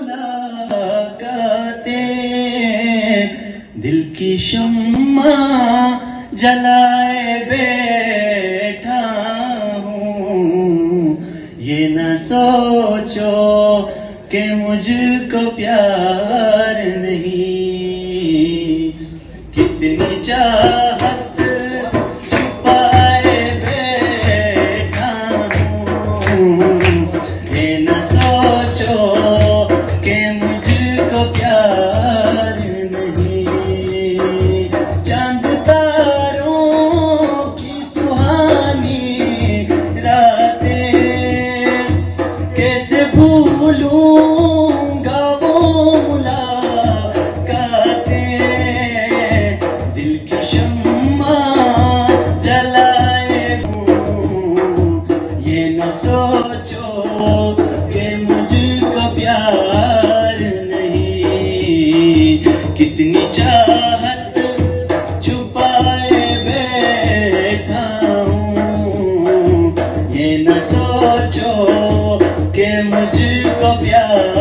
मुलाकातें, दिल की शम्मा जलाए बैठा हूँ। ये न सोचो कि मुझको प्यार नहीं, कितनी चाहत मुझको प्यार नहीं। चाँद तारों की सुहानी रातें। कैसे भूलूँगा वो मुलाकातें। दिल की शम्मा जलाए ये न सोचो कि मुझको प्यार कितनी चाहत छुपाए बैठा हूँ ये न सोचो के मुझको प्यार